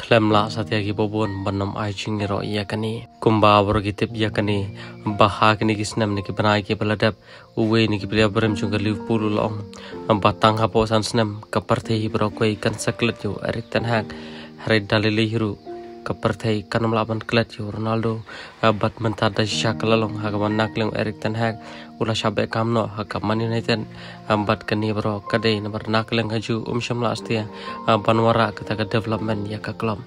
Klemla satya ki bobon banam ai ching ro ya kani. Kumba bor ki tip ya kani. Baha kini ki snam ni ki banai ki baladap uwe ni ki bria berem chung liu pulu long batang hapo san snam kaparte hi bro koi kan saklet yo. Erik ten hak hari dalili hiru kapartai kanam laban klet yo Ronaldo bat mentar da syak lalong ha kaman nakleng Erik ten Hag ula shabe kamno ha kaman United bat kani bro kadai nabar nakleng haju um shamla astia banwara kata ka development ya ka klub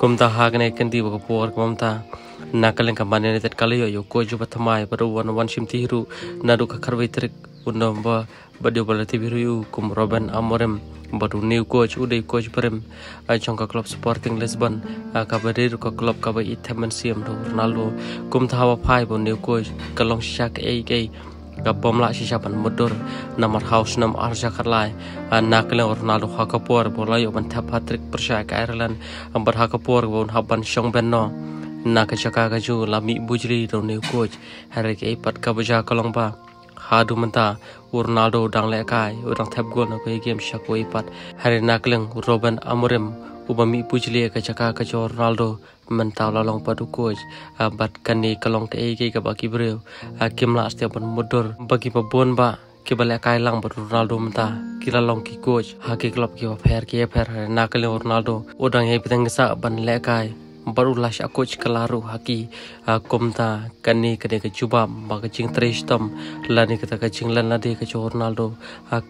kum ta ha kane kendi bo por kum ta nakaleng kaman United kali yo yo ko ju batmai baru wan wan shim tiru nadu ka trik undo ba badio balati biru kum Robin Amorim baru new coach udah coach berem. Ajong ke klub Sporting Lisbon. Ka berdiri ke klub ka bai Itaman Siam do Ronaldo. Kum tawa pai bo new coach kalong syak ai kai ka bom la si siapan mudur. Namar house nam arja karlai nak le Ronaldo ha ka por bo la yo ban tap Patrick persya ka Ireland. Ambar ha ka por bo haban shong benno nak chaka ka ju la mi bujri do new coach. Hari ke pat ka baja kalong ba hadu menta Ronaldo dang le kai udang tap gol na kai game shako ipat hari nakleng Robin Amorim ubami pujli ka chaka ka jo Ronaldo menta lalong padu coach. Bat kani kalong ke ka baki breu kim la stia pun mudur bagi pabon ba ke bale kai lang bat Ronaldo menta. Kila long ki coach ha ke klub ki pher ki pher nakleng Ronaldo udang he pitang sa ban le kai baru lah syak coach kelaru haki komta kani kene ke cuba bagi cing tristom lani kata ke cing lan ladi ke Ronaldo.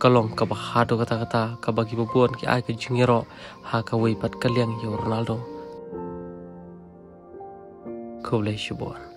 Kalong ke bahado kata kata ke bagi bubuan ke ai ke jingiro ha ke wei pat kaliang kau boleh cuba